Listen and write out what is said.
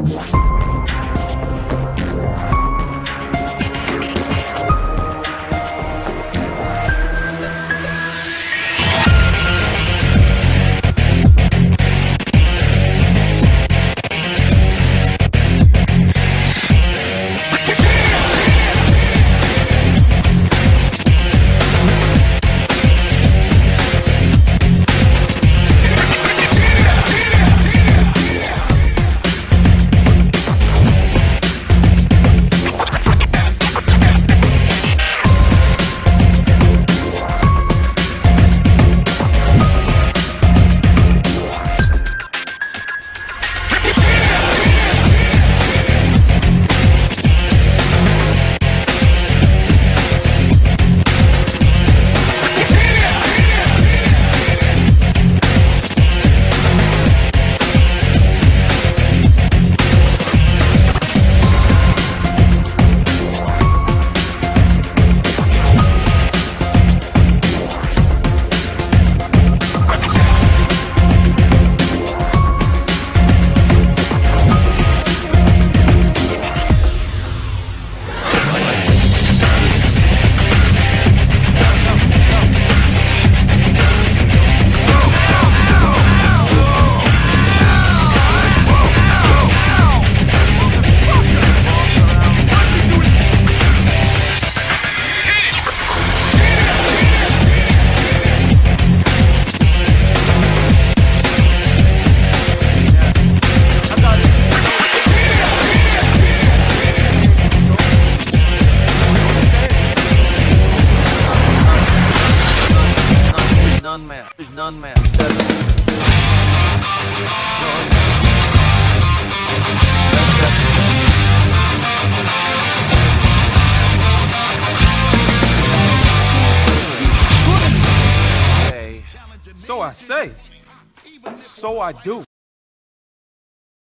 Bye. man. So I say, so I do.